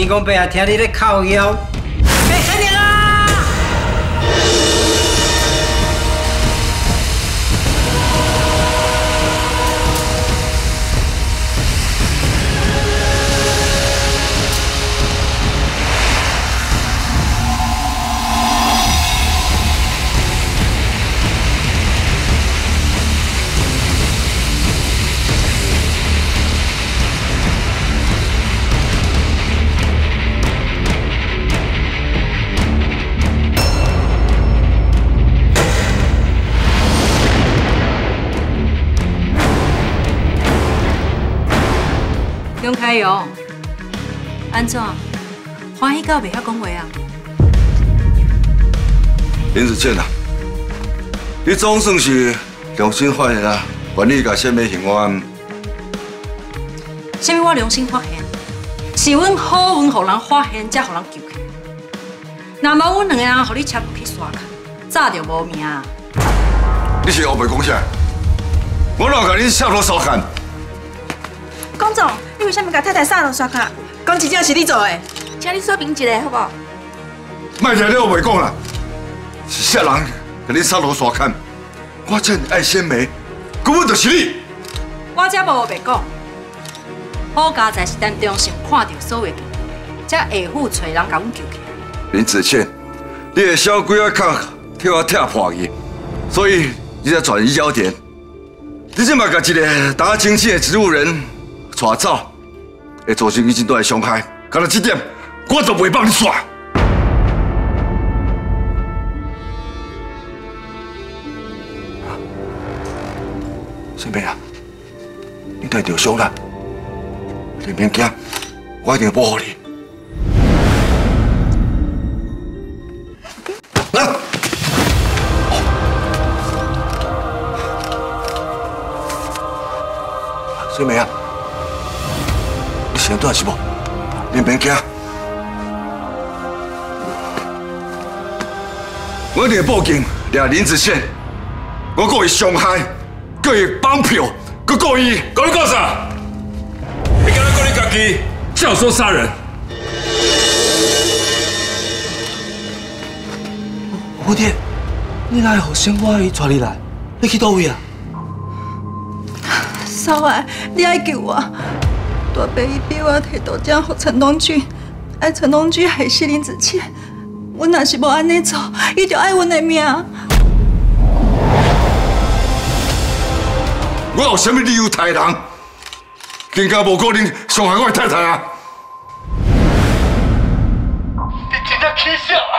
耳讲白听你咧靠腰，杨开勇，安怎？欢喜到袂晓讲话啊？林子健啊，你总算是良心发现啊，愿意甲谢美行案。什么我良心发现？是阮好运，互人发现，才互人救起。若无阮两个人，互你插去刷卡，早就无命啊！你是后白讲啥？我哪甲你下落烧砍？龚总，你为什么甲太太杀了刷卡？讲真正是你做的，请你说明一下好不好？卖听你后背讲啦，是啥人给你杀落刷卡？我真爱鲜梅，根本就是你。我才无白讲，好家在是咱中心看到所有的，才下府找人甲阮救起。林子倩，你的小鬼仔壳替我踢破去，所以你才转移焦点。你即马甲一个打清醒的植物人带走，会造成你真大的伤害。干到这点，我都袂帮你耍。新妹啊，你太着伤啦，你别惊，我一定会保护你。来。小梅啊，你先倒是无？你别惊，我一定会报警，抓林子宪，我故意伤害，故意绑票，佮故意。讲你讲啥？你敢若讲你家己教唆杀人？蝴蝶，你哪会互小我伊带你来？你去倒位啊？少爱，你爱救我！大伯伊逼我摕刀剑给陈东俊，爱陈东俊害死林子倩。我若是无安尼做，伊就爱阮的命。我有什么理由杀人？更加无可能伤害我的太太啊！你真正起笑啊！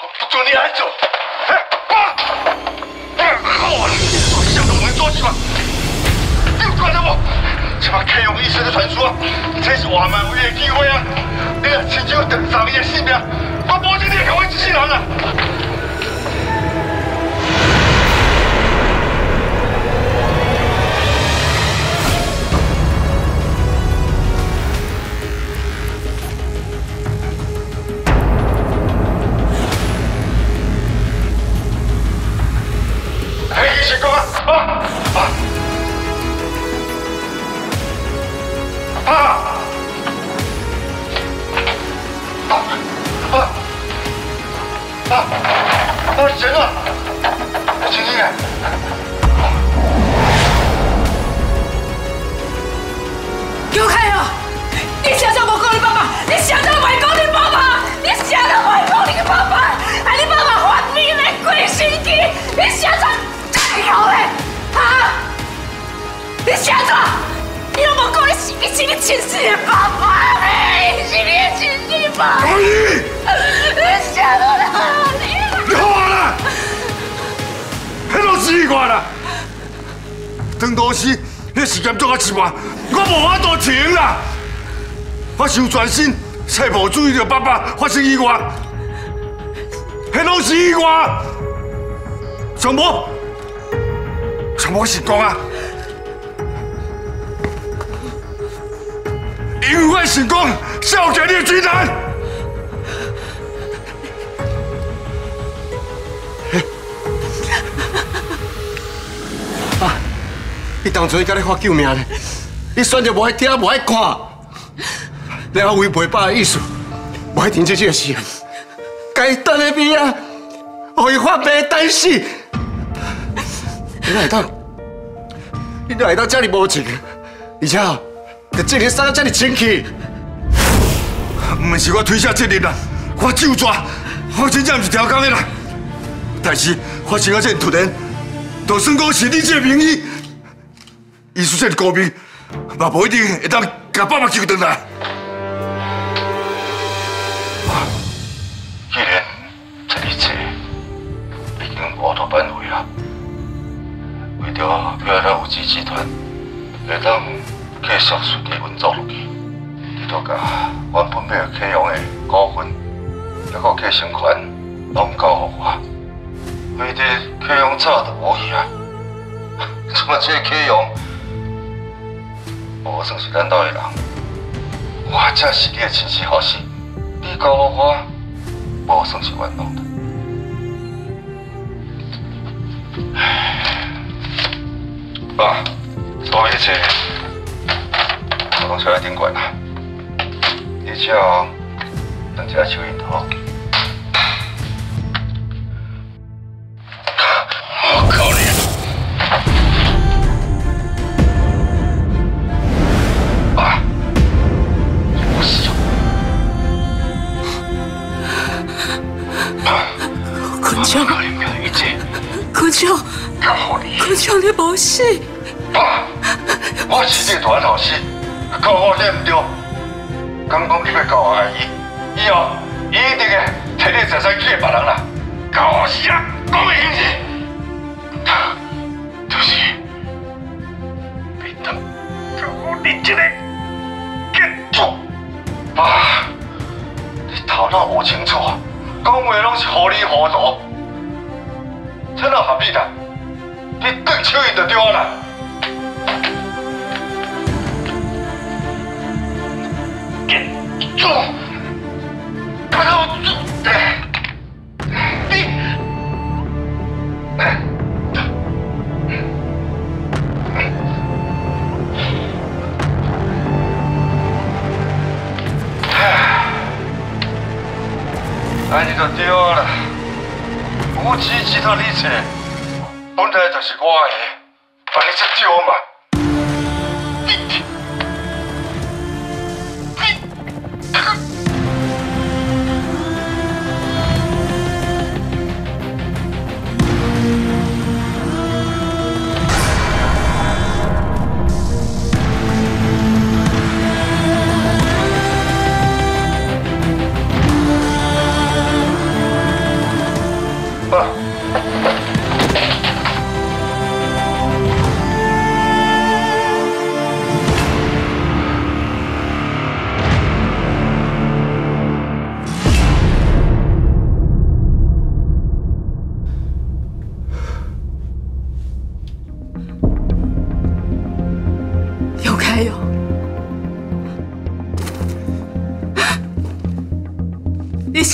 我不准你安做！这把开用一生的传说，这是我们唯一的机会啊！你啊，亲像等上你的性命，把保证你会会机器人啊！亲生爸爸。可以。你啥都啦，你。你好啊啦！迄都死我啦！当当时迄时间做啊一晚，我无法度停啦！我想专心，才无注意到爸爸发生意外，迄拢是意外。上无，上无是讲啊！因为我成功，孝敬你的军人。你当初甲你发救命咧，你选择无爱听，无爱看。你还违背爸的意思，我还停这件事，该等的边啊，我伊发白等死。你来到，你来到这里无情，而且哦，你这里杀得这么清气，唔是我推卸责任啦，我就抓，我真正是调工的啦。但是发生啊这突然，就算我是你这个名义，医术这个高明，嘛无一定会当把爸爸救回来。既然这一切已经无托挽回啊，为着不要让有志集团会当继续顺利运作落去，你都甲原本要启用的股份，还有继承权，拢交互我。为着启用早就无去啊，怎么这启用，无算是咱家的人，我才是你的亲生后生，你交互我。无算是冤枉的。爸，所有一切我拢交在顶管啦。而且哦，等下收银头。是。爸，我是你大老师，教我你唔对，刚刚你要教我阿姨，以后一定会替你财产去别人啦，教我死啊，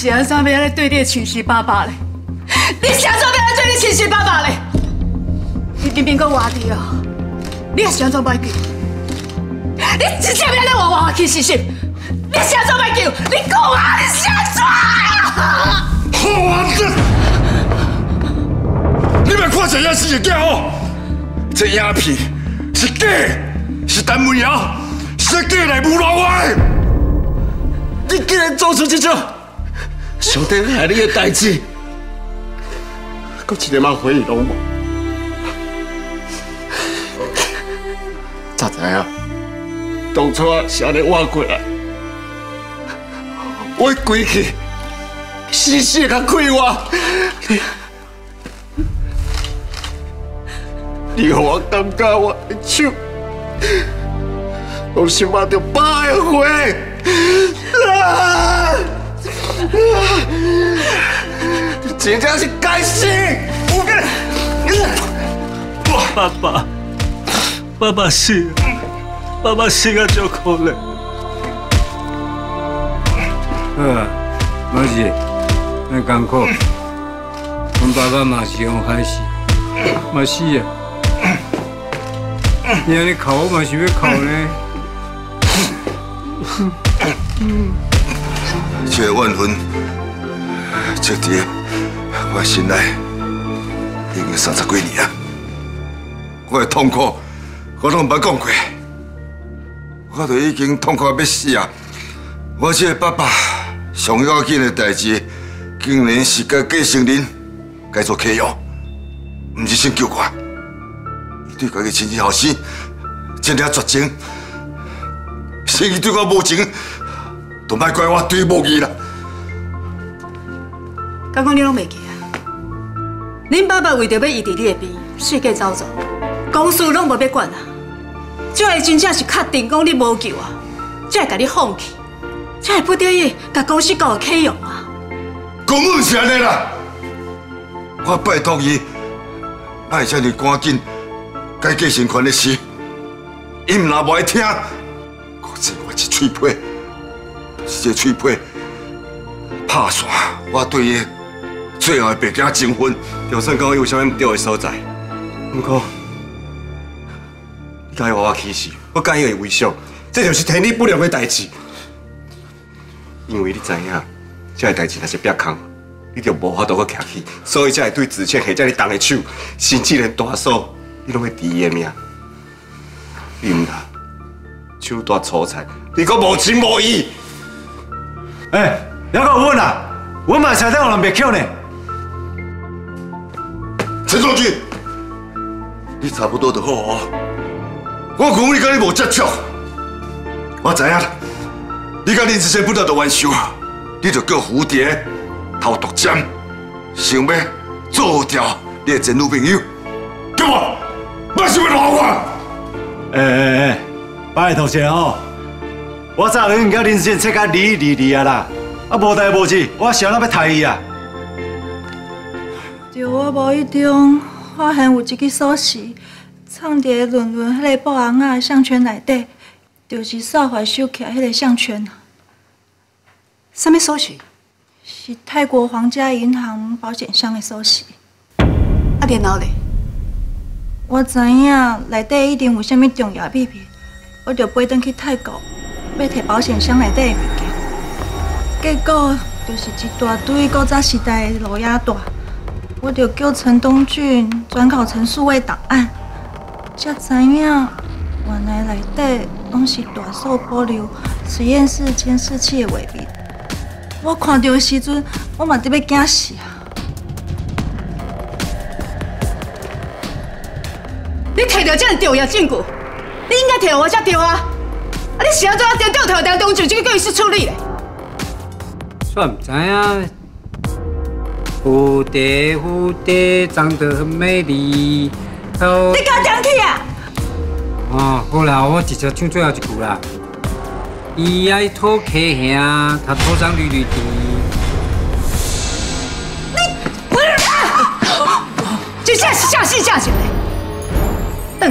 是安怎要来对你的亲生爸爸嘞？你是安怎要来对你亲生爸爸嘞？你明明讲活着哦，你也是安怎歹救？你直接要来我我去死死！你是安怎歹救？你讲啊！你是安怎？好啊！你莫看这样死的囝哦，这鸦片是假，是陈文尧，是假来侮辱我的。你竟然做出这种上天害你的代志，搁一点仔悔意拢无。咋知影？当初啊是安尼挖过来，我归去死死甲开我，你你让我感觉我的手，拢是抹着爸的血。啊！真正是该死！我爸爸，爸爸死，爸爸死啊，足可怜。呃，马是，那艰苦，阮爸爸嘛是用海死，嘛死啊！你安尼哭，我嘛是要哭呢。这个怨恨积伫我心内已经三十几年啊！我的痛苦我拢毋捌讲过，我都已经痛苦要死啊！我这个爸爸上要紧的代志，竟然是甲继承人改做客药，毋是先救我。伊对家己亲生后生这样绝情，是伊对我无情，都莫怪我对伊无义啦。刚刚你拢袂记啊？恁爸爸为着要医治你的病，四界走走，公司拢无要管啊！这会真正是确定讲你无救啊，才会甲你放弃，才会不得已甲公司搞启用啊！公务是安尼啦，我拜托伊，爱遮尔赶紧改继承权的事，伊毋若无爱听，我真我一嘴皮，是这嘴皮拍散我对伊最后的白家情分。就算讲有啥物唔对的所在，不过你该我我起誓，我敢会微笑，这就是天理不容的代志。因为你知影，这个代志若是别空，你就无法度去徛起，所以才会对子倩下这么重的手，甚至连大嫂你拢会治伊的命。你唔啦，手大粗菜，你阁无情无义。哎，了解阮啦，阮嘛常常有人别扣呢。陈忠俊，你差不多就好哦。我讲你跟你无接触，我知影了。你甲林志贤不得的冤仇，你就叫蝴蝶偷毒针，想要做掉你的前女朋友，对我，莫想要闹我。哎哎哎，拜托者吼，我早就甲林志贤切甲离离离啊啦，啊无代无志，我想要要杀伊啊。就我无意中发现有一支锁匙，藏伫伦伦迄个布红仔的项圈内底，就是少怀收起来迄个项圈。什么锁匙？是泰国皇家银行保险箱的锁匙。啊，然后咧？我知影内底一定有啥物重要秘密，我就飞转去泰国，要摕保险箱内底的物件。结果就是一大堆古早时代的老野带。我就叫陈东俊转考成数位档案，才知影原来内底拢是大数保留实验室监视器的画面。我看到的时阵，我嘛得要惊死啊！你摕到这样重要证据，你应该摕我才对啊！啊，你是安怎啊？调调调东俊这个叫伊去处理的？算唔知啊。蝴蝶，蝴蝶长得很美丽。你敢讲去啊？哦，好啦，我直接唱最后一句啦。伊爱拖客兄，他头上绿绿的。你，这下是下戏下去嘞。等，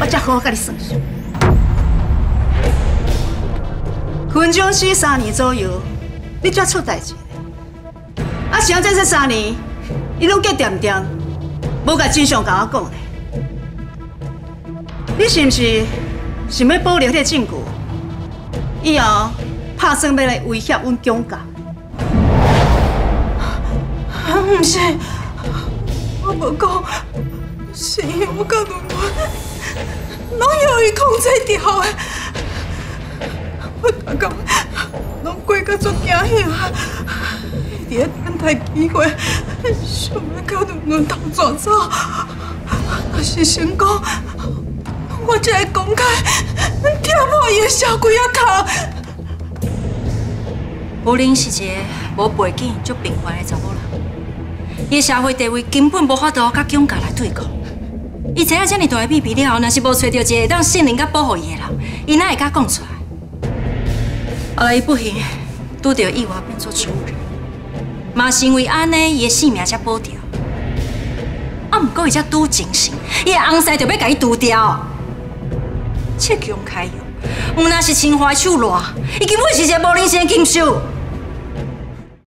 我再好好跟你算算。昆中死三年左右，你才出代志。啊！想在这三年，你拢结点点，无甲真相甲我讲咧。你是毋是想要保留迄个证据，以后拍算要来威胁阮蒋家？毋是，我无讲，是因为我甲伦伦拢有伊控制掉的。我刚刚拢过到足惊吓。伫咧等待机会，想要到伦伦头转走。若是成功，我才会公开跳破伊的小鬼仔头。吴玲是一个无背景、足平凡的查某人，伊社会地位根本无法度甲蒋家来对抗。伊知影遮尔大的秘密了后，若是无找到一个当信任甲保护伊的人，伊哪会敢讲出来？后来伊不幸拄着意外变做植物人。嘛是因为安尼，伊的性命才保掉。啊，毋过伊才拄精神，伊的翁婿就要甲伊除掉。切强开用，毋那是青花手辣，伊根本是一个无人性的禽兽。